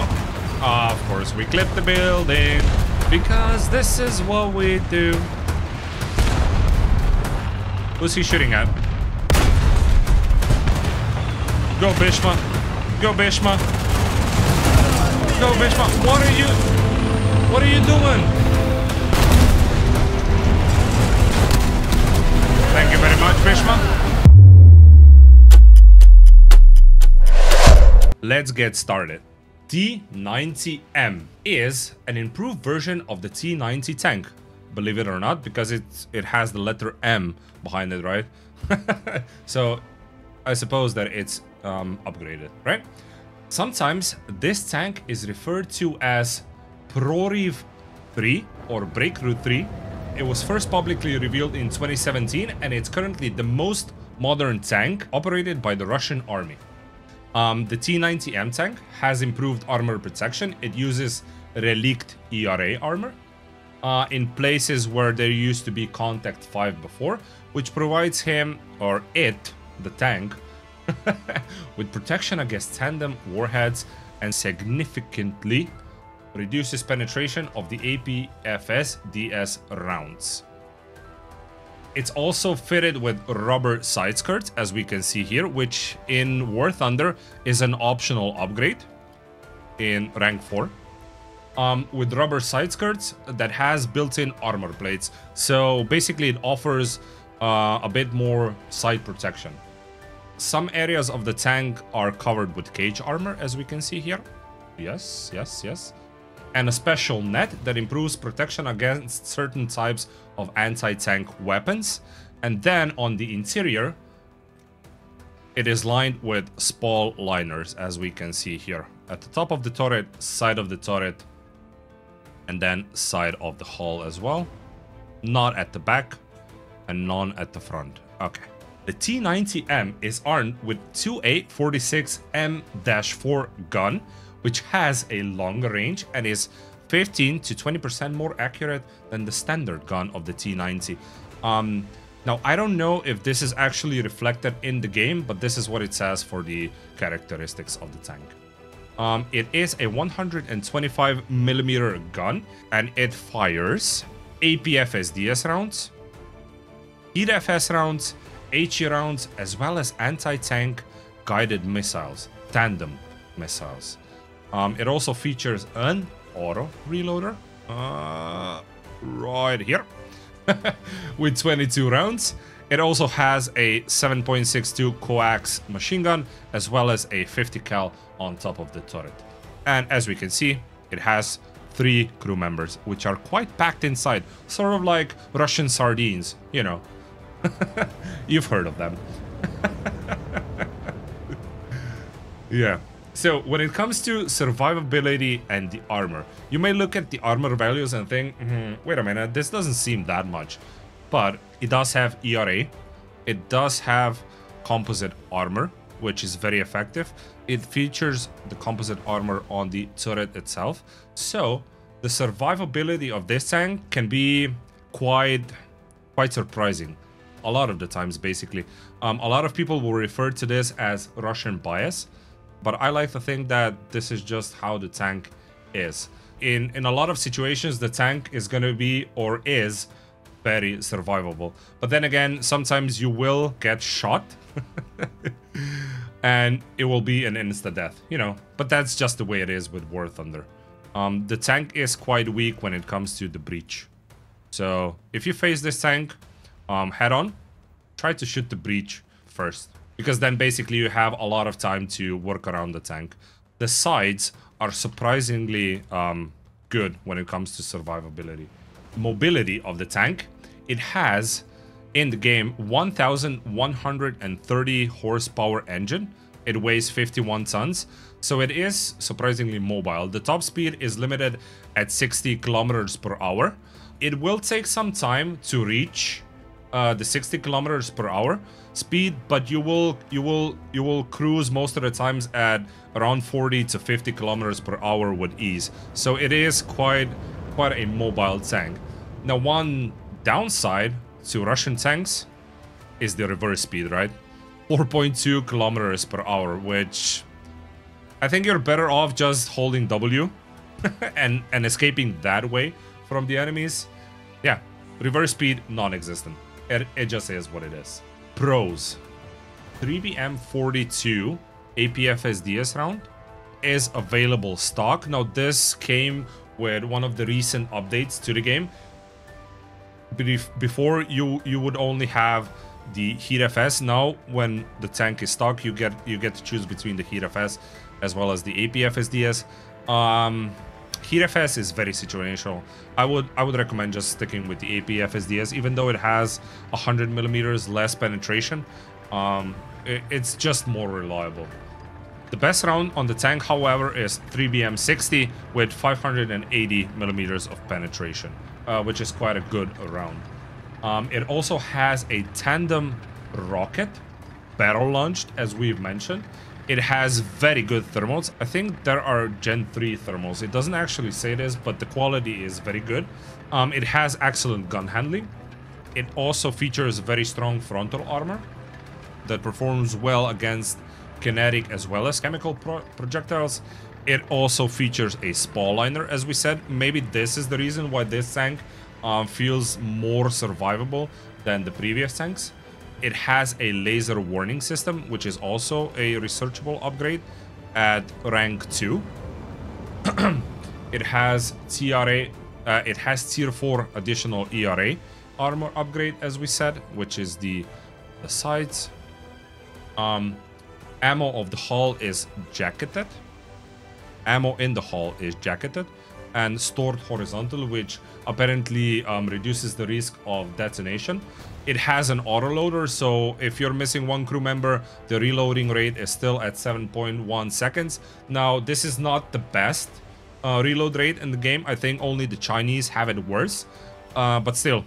Uh, of course, we clip the building because this is what we do. Who's he shooting at? Go, Bishma. Go, Bishma. Go, Bishma. What are you... What are you doing? Thank you very much, Bishma. Let's get started. T90M is an improved version of the T90 tank. Believe it or not, because it, it has the letter M behind it, right? so I suppose that it's um, upgraded, right? Sometimes this tank is referred to as Proriv 3 or Breakthrough 3. It was first publicly revealed in 2017 and it's currently the most modern tank operated by the Russian army. Um, the T90M tank has improved armor protection. It uses Relict ERA armor uh, in places where there used to be Kontakt 5 before, which provides him, or it, the tank, with protection against tandem warheads and significantly reduces penetration of the APFS DS rounds. It's also fitted with rubber side skirts, as we can see here, which in War Thunder is an optional upgrade in rank 4. Um, with rubber side skirts that has built-in armor plates. So basically it offers uh, a bit more side protection. Some areas of the tank are covered with cage armor, as we can see here. Yes, yes, yes and a special net that improves protection against certain types of anti-tank weapons. And then on the interior, it is lined with spall liners, as we can see here. At the top of the turret, side of the turret, and then side of the hull as well. Not at the back, and none at the front. Okay. The T90M is armed with 2A46M-4 gun, which has a longer range and is 15 to 20% more accurate than the standard gun of the T90. Um, now, I don't know if this is actually reflected in the game, but this is what it says for the characteristics of the tank. Um, it is a 125 millimeter gun, and it fires APFSDS rounds, EFS rounds, HE rounds, as well as anti-tank guided missiles, tandem missiles. Um, it also features an auto reloader uh, right here with 22 rounds. It also has a 7.62 coax machine gun as well as a 50 cal on top of the turret. And as we can see, it has three crew members, which are quite packed inside, sort of like Russian sardines, you know. You've heard of them. yeah. So when it comes to survivability and the armor, you may look at the armor values and think, mm wait a minute, this doesn't seem that much. But it does have ERA, it does have composite armor, which is very effective. It features the composite armor on the turret itself. So the survivability of this tank can be quite, quite surprising. A lot of the times, basically. Um, a lot of people will refer to this as Russian bias. But I like to think that this is just how the tank is. In, in a lot of situations, the tank is going to be or is very survivable. But then again, sometimes you will get shot and it will be an insta-death, you know. But that's just the way it is with War Thunder. Um, the tank is quite weak when it comes to the breach. So if you face this tank um, head on, try to shoot the breach first because then basically you have a lot of time to work around the tank. The sides are surprisingly um, good when it comes to survivability. Mobility of the tank, it has in the game 1130 horsepower engine. It weighs 51 tons, so it is surprisingly mobile. The top speed is limited at 60 kilometers per hour. It will take some time to reach uh, the 60 kilometers per hour speed, but you will you will you will cruise most of the times at around 40 to 50 kilometers per hour with ease. So it is quite quite a mobile tank. Now one downside to Russian tanks is the reverse speed, right? 4.2 kilometers per hour, which I think you're better off just holding W and, and escaping that way from the enemies. Yeah, reverse speed, non-existent. It, it just is what it is. Pros. 3BM42 APFSDS round is available stock. Now this came with one of the recent updates to the game. Before you you would only have the heat FS. Now when the tank is stock, you get you get to choose between the heat FS as well as the APFSDS. Um, heat is very situational. I would I would recommend just sticking with the APFSDS, even though it has 100 millimeters less penetration. Um, it, it's just more reliable. The best round on the tank, however, is 3BM60 with 580 millimeters of penetration, uh, which is quite a good round. Um, it also has a tandem rocket, barrel launched, as we've mentioned. It has very good thermals. I think there are Gen 3 thermals. It doesn't actually say this, but the quality is very good. Um, it has excellent gun handling. It also features very strong frontal armor that performs well against kinetic as well as chemical pro projectiles. It also features a spall liner, as we said. Maybe this is the reason why this tank um, feels more survivable than the previous tanks. It has a laser warning system, which is also a researchable upgrade at rank 2. it has TRA, uh, it has tier 4 additional ERA armor upgrade, as we said, which is the, the sights. Um, ammo of the hull is jacketed. Ammo in the hull is jacketed and stored horizontal, which apparently um, reduces the risk of detonation. It has an autoloader, so if you're missing one crew member, the reloading rate is still at 7.1 seconds. Now, this is not the best uh, reload rate in the game. I think only the Chinese have it worse. Uh, but still,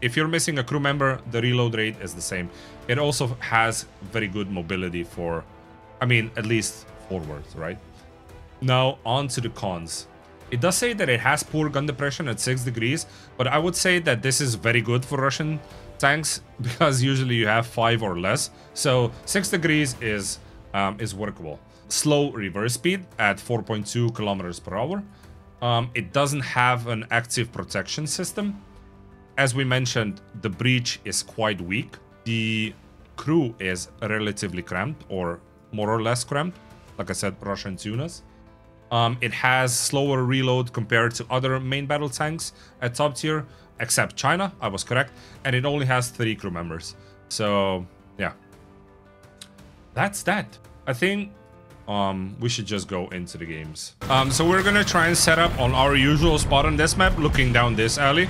if you're missing a crew member, the reload rate is the same. It also has very good mobility for, I mean, at least forwards, right? Now, on to the cons. It does say that it has poor gun depression at 6 degrees, but I would say that this is very good for Russian tanks because usually you have 5 or less. So 6 degrees is, um, is workable. Slow reverse speed at 4.2 kilometers per hour. Um, it doesn't have an active protection system, as we mentioned, the breach is quite weak. The crew is relatively cramped, or more or less cramped. Like I said, Russian tunas. Um, it has slower reload compared to other main battle tanks at top tier, except China, I was correct. And it only has three crew members. So, yeah. That's that. I think um, we should just go into the games. Um, so we're gonna try and set up on our usual spot on this map, looking down this alley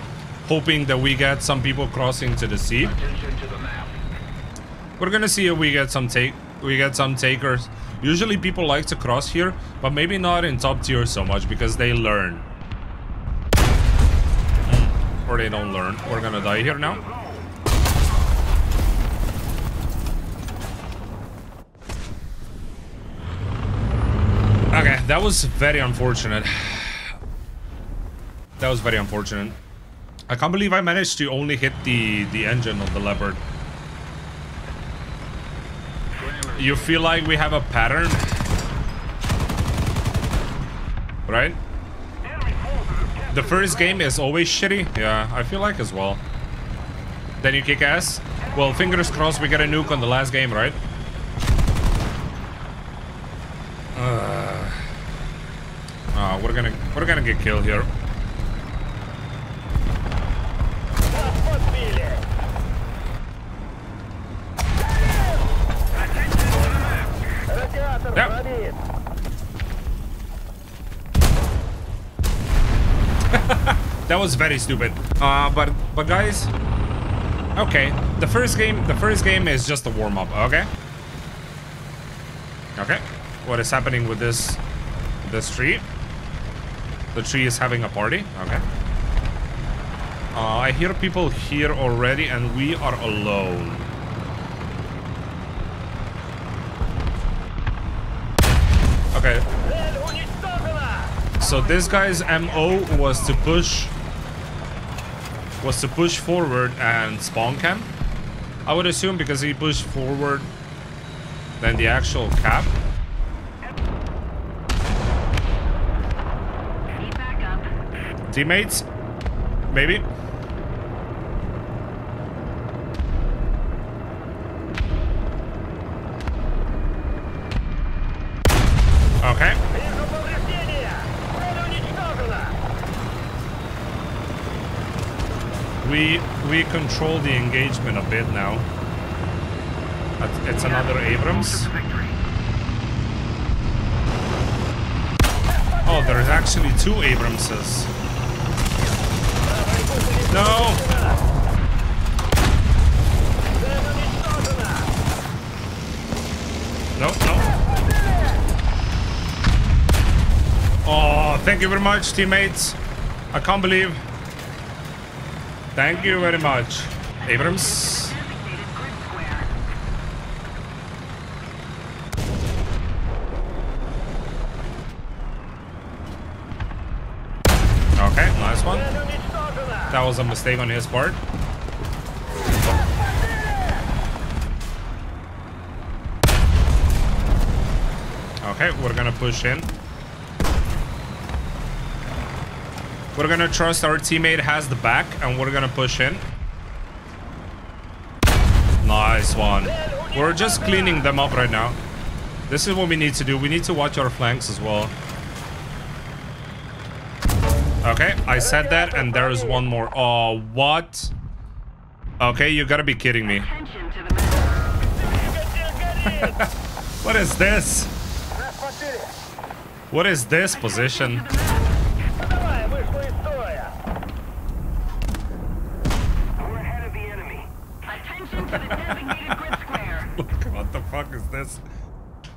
hoping that we get some people crossing to the sea. We're gonna see if we get some take we get some takers. Usually people like to cross here, but maybe not in top tier so much because they learn. Hmm. Or they don't learn. We're gonna die here now. Okay, that was very unfortunate. That was very unfortunate. I can't believe I managed to only hit the, the engine of the Leopard. You feel like we have a pattern? Right? The first game is always shitty? Yeah, I feel like as well. Then you kick ass? Well, fingers crossed we get a nuke on the last game, right? Uh, uh, we're gonna we're gonna get killed here. That was very stupid. Uh, but but guys, okay. The first game, the first game is just a warm up. Okay. Okay. What is happening with this this tree? The tree is having a party. Okay. Uh, I hear people here already, and we are alone. Okay. So this guy's MO was to push was to push forward and spawn camp. I would assume because he pushed forward than the actual cap. Teammates, maybe. we control the engagement a bit now. It's another Abrams. Oh, there's actually two Abramses. No! No, no. Oh, thank you very much, teammates. I can't believe Thank you very much, Abrams. Okay, nice one. That was a mistake on his part. Okay, we're gonna push in. We're gonna trust our teammate has the back and we're gonna push in. Nice one. We're just cleaning them up right now. This is what we need to do. We need to watch our flanks as well. Okay, I said that and there is one more. Oh, what? Okay, you gotta be kidding me. what is this? What is this position?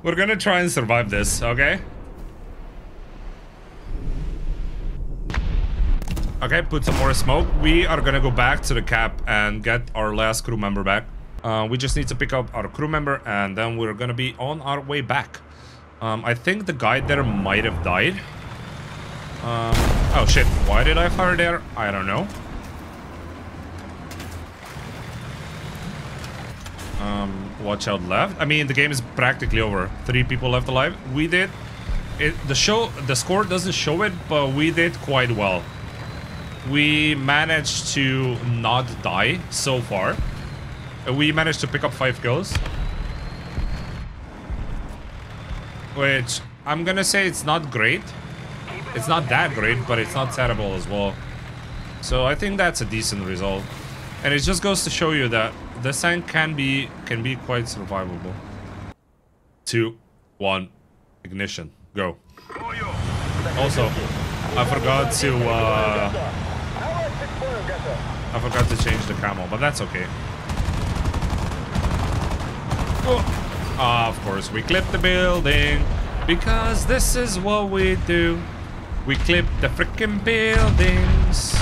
We're gonna try and survive this, okay? Okay, put some more smoke. We are gonna go back to the cap and get our last crew member back. Uh, we just need to pick up our crew member and then we're gonna be on our way back. Um, I think the guy there might have died. Um, oh shit, why did I fire there? I don't know. Um, watch out left. I mean, the game is practically over. Three people left alive. We did. It, the show, the score doesn't show it, but we did quite well. We managed to not die so far. Uh, We managed to pick up five kills. Which, I'm gonna say it's not great. It's not that great, but it's not terrible as well. So I think that's a decent result. And it just goes to show you that this tank can be can be quite survivable. Two, one, ignition, go. Also, I forgot to uh, I forgot to change the camo, but that's okay. Oh, uh, of course, we clip the building because this is what we do. We clip the freaking buildings.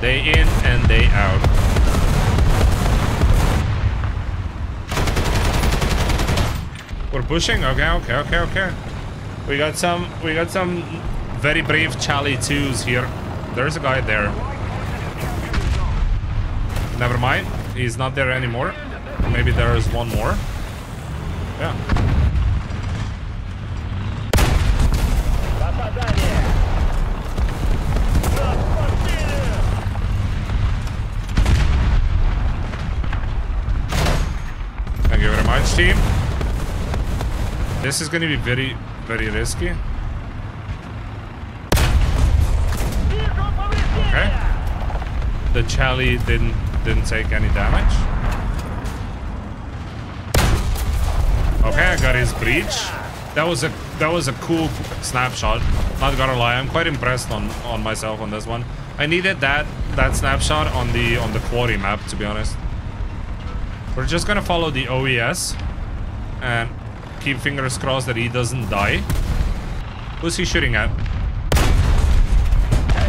Day in and day out. We're pushing? Okay, okay, okay, okay. We got some, we got some very brave Charlie 2s here. There's a guy there. Never mind. He's not there anymore. Maybe there is one more. Yeah. team. This is going to be very, very risky. Okay. The Charlie didn't didn't take any damage. Okay, I got his breach. That was a that was a cool snapshot. Not gonna lie, I'm quite impressed on on myself on this one. I needed that that snapshot on the on the quarry map to be honest. We're just gonna follow the OES and keep fingers crossed that he doesn't die. Who's he shooting at?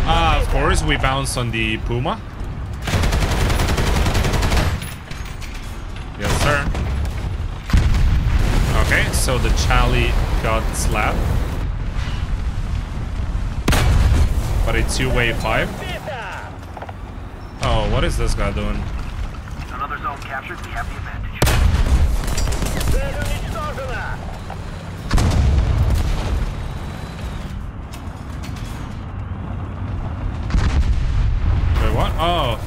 Ah, of course, we bounce on the Puma. Yes, sir. Okay, so the Charlie got slapped. But it's two-way 5. Oh, what is this guy doing? Another zone captured. We have the advantage. Wait, what? Oh.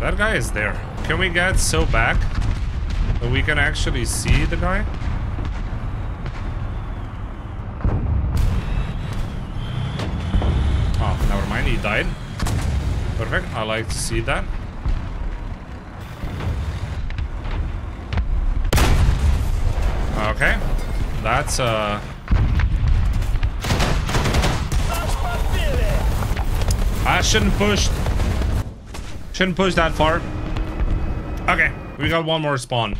That guy is there. Can we get so back that we can actually see the guy? Oh, never mind. He died. Perfect. I like to see that. That's uh I shouldn't push. Shouldn't push that far. Okay, we got one more spawn.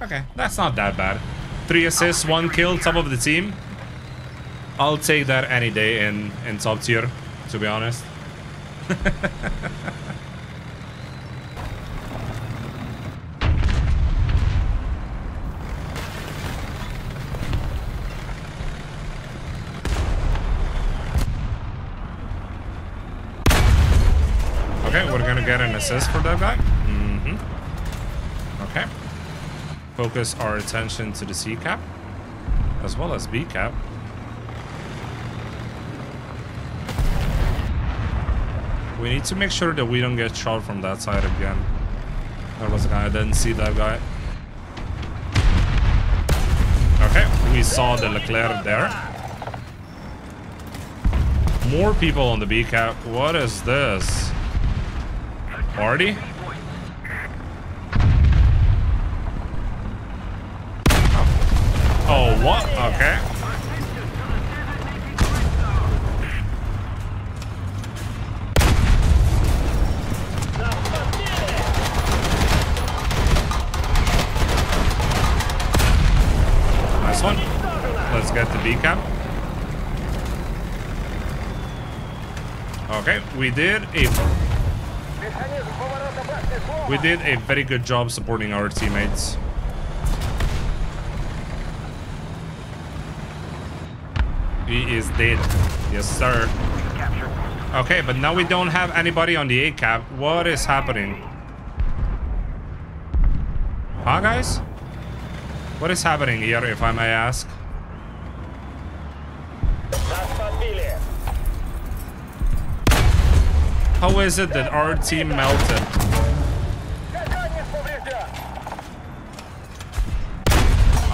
Okay, that's not that bad. Three assists, one kill, top of the team. I'll take that any day in, in top tier, to be honest. Okay, we're for that guy. Mm hmm Okay. Focus our attention to the C cap, as well as B cap. We need to make sure that we don't get shot from that side again. There was a guy, I didn't see that guy. Okay, we saw the Leclerc there. More people on the B cap. What is this? Party? Oh, what? Okay. Nice one. Let's get the B cap. Okay, we did a we did a very good job supporting our teammates. He is dead. Yes, sir. Okay, but now we don't have anybody on the A cap. What is happening? Huh, guys? What is happening here, if I may ask? How is it that our team melted?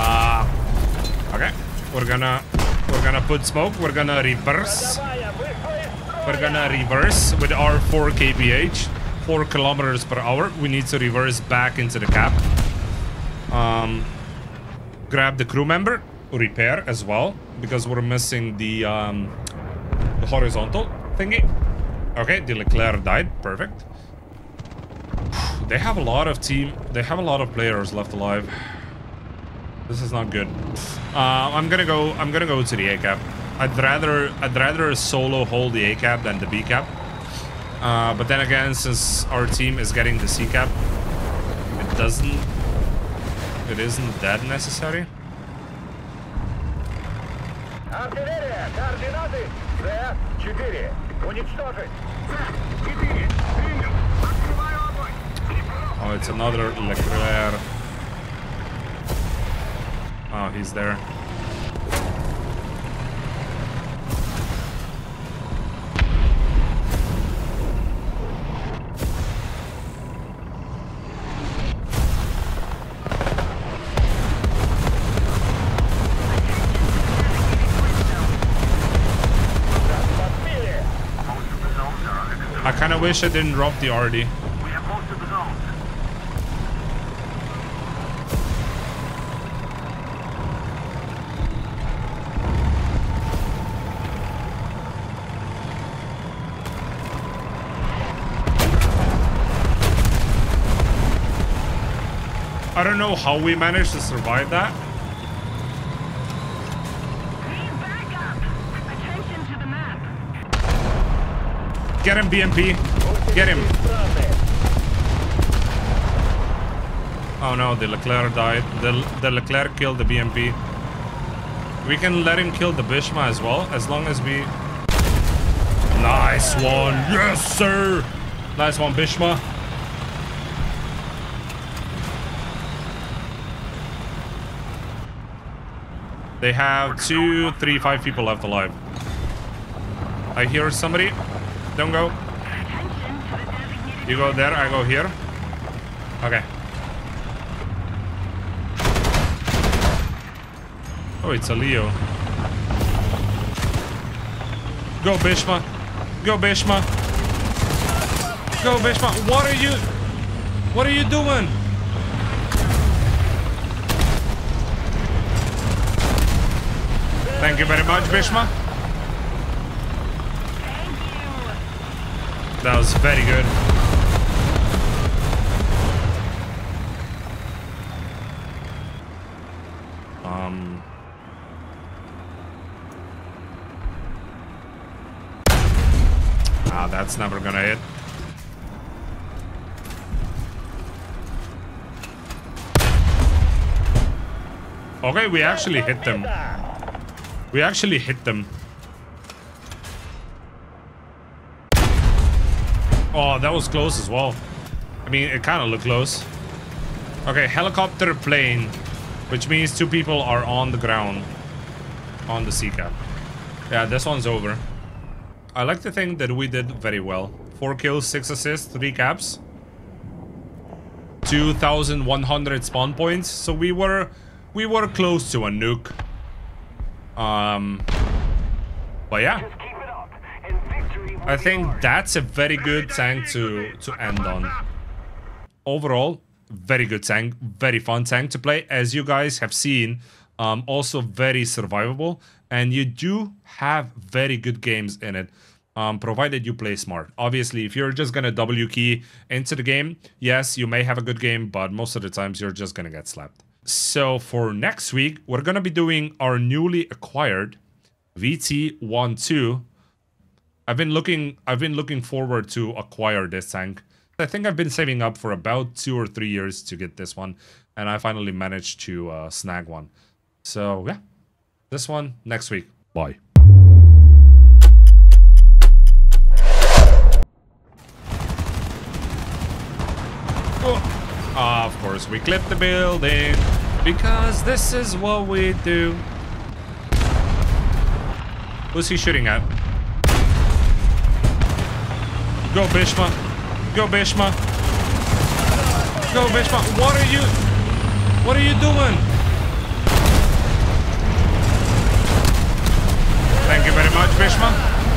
Ah, okay. We're gonna we're gonna put smoke. We're gonna reverse. We're gonna reverse with our 4 kph, 4 kilometers per hour. We need to reverse back into the cap. Um, grab the crew member, repair as well because we're missing the um, the horizontal thingy. Okay, De Leclerc died. Perfect. They have a lot of team. They have a lot of players left alive. This is not good. Uh, I'm gonna go. I'm gonna go to the A cap. I'd rather. I'd rather solo hold the A cap than the B cap. Uh, but then again, since our team is getting the C cap, it doesn't. It isn't that necessary. After координаты С-4. Уничтожить. Oh, it's another Leclerc. Oh, he's there. Kind of wish I didn't drop the RD. We have most of the zones. I don't know how we managed to survive that. Get him, BMP. Get him. Oh no, the Leclerc died. The, the Leclerc killed the BMP. We can let him kill the Bishma as well, as long as we... Nice one. Yes, sir. Nice one, Bishma. They have two, three, five people left alive. I hear somebody. Don't go. You go there, I go here. Okay. Oh, it's a Leo. Go, Bishma. Go, Bishma. Go, Bishma. What are you... What are you doing? Thank you very much, Bishma. Thank you. That was very good. Um. Ah, that's never gonna hit. Okay, we actually hit them. We actually hit them. Oh, that was close as well. I mean, it kind of looked close. Okay, helicopter plane, which means two people are on the ground on the C cap. Yeah, this one's over. I like to think that we did very well. Four kills, six assists, three caps. 2,100 spawn points. So we were, we were close to a nuke. Um, but yeah. Just keep it up, and victory will I think that's a very good tank to to end on. Overall, very good tank, very fun tank to play. As you guys have seen, um, also very survivable, and you do have very good games in it. Um, provided you play smart. Obviously, if you're just gonna W key into the game, yes, you may have a good game, but most of the times you're just gonna get slapped. So for next week, we're gonna be doing our newly acquired VT12 I've been looking I've been looking forward to acquire this tank. I think I've been saving up for about two or three years to get this one, and I finally managed to uh, snag one. So yeah, this one next week. Bye. Oh, of course we clip the building because this is what we do. Who's he shooting at? Go Bishma. Go Bishma. Go Bishma. What are you What are you doing? Thank you very much, Bishma.